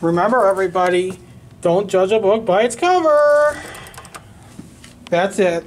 Remember, everybody, don't judge a book by its cover. That's it.